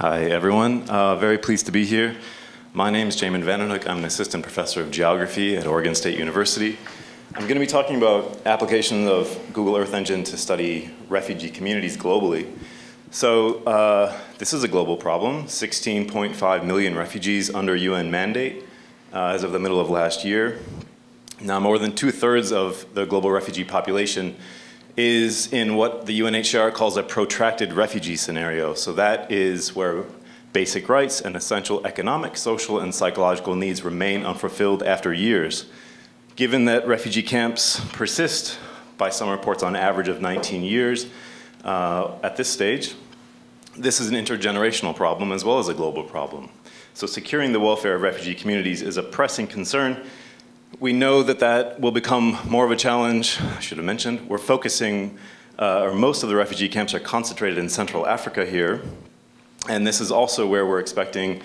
Hi, everyone. Uh, very pleased to be here. My name is Jamon Van Den Hoek. I'm an assistant professor of geography at Oregon State University. I'm going to be talking about applications of Google Earth Engine to study refugee communities globally. So uh, this is a global problem, 16.5 million refugees under UN mandate uh, as of the middle of last year. Now more than two-thirds of the global refugee population is in what the UNHCR calls a protracted refugee scenario. So that is where basic rights and essential economic, social, and psychological needs remain unfulfilled after years. Given that refugee camps persist, by some reports on average of 19 years, uh, at this stage, this is an intergenerational problem as well as a global problem. So securing the welfare of refugee communities is a pressing concern we know that that will become more of a challenge, I should have mentioned. We're focusing, uh, or most of the refugee camps are concentrated in Central Africa here, and this is also where we're expecting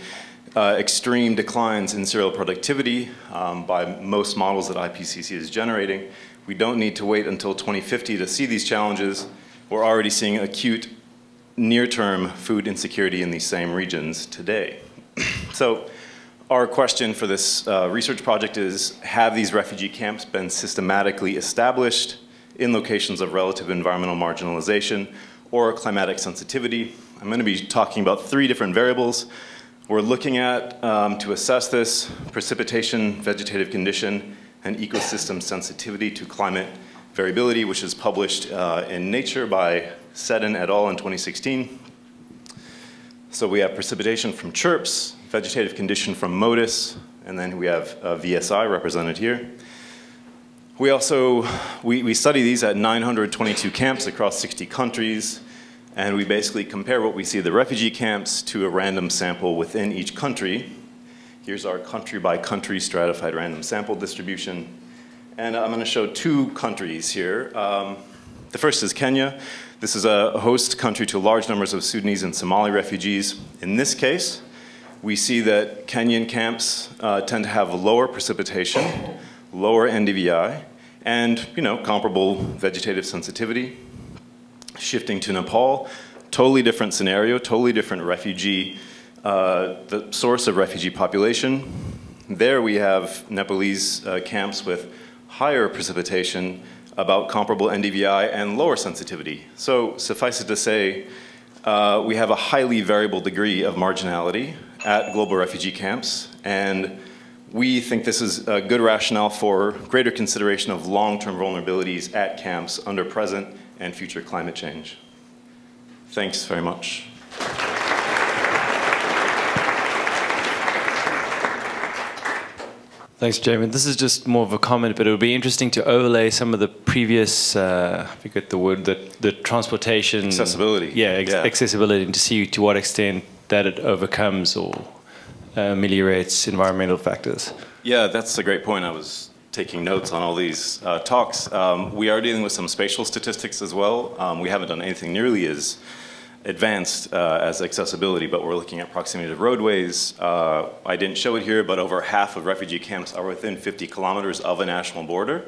uh, extreme declines in cereal productivity um, by most models that IPCC is generating. We don't need to wait until 2050 to see these challenges. We're already seeing acute near-term food insecurity in these same regions today. so our question for this uh, research project is, have these refugee camps been systematically established in locations of relative environmental marginalization or climatic sensitivity? I'm going to be talking about three different variables we're looking at um, to assess this, precipitation, vegetative condition, and ecosystem sensitivity to climate variability, which is published uh, in Nature by Seddon et al. in 2016. So we have precipitation from CHIRPS, vegetative condition from MODIS, and then we have uh, VSI represented here. We also, we, we study these at 922 camps across 60 countries, and we basically compare what we see the refugee camps to a random sample within each country. Here's our country by country stratified random sample distribution. And I'm gonna show two countries here. Um, the first is Kenya. This is a host country to large numbers of Sudanese and Somali refugees. In this case, we see that Kenyan camps uh, tend to have lower precipitation, lower NDVI, and you know, comparable vegetative sensitivity. Shifting to Nepal, totally different scenario, totally different refugee, uh, the source of refugee population. There we have Nepalese uh, camps with higher precipitation, about comparable NDVI and lower sensitivity. So suffice it to say, uh, we have a highly variable degree of marginality at global refugee camps, and we think this is a good rationale for greater consideration of long-term vulnerabilities at camps under present and future climate change. Thanks very much. Thanks, Jeremy. This is just more of a comment, but it would be interesting to overlay some of the previous, uh, I forget the word, the, the transportation. Accessibility. Yeah, yeah, accessibility, and to see to what extent that it overcomes or ameliorates environmental factors. Yeah, that's a great point. I was taking notes on all these uh, talks. Um, we are dealing with some spatial statistics as well. Um, we haven't done anything nearly as advanced uh, as accessibility, but we're looking at proximity to roadways. Uh, I didn't show it here, but over half of refugee camps are within 50 kilometers of a national border,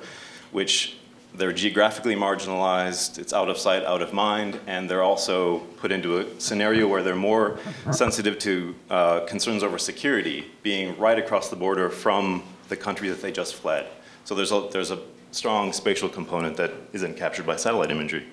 which they're geographically marginalized, it's out of sight, out of mind, and they're also put into a scenario where they're more sensitive to uh, concerns over security, being right across the border from the country that they just fled. So there's a, there's a strong spatial component that isn't captured by satellite imagery.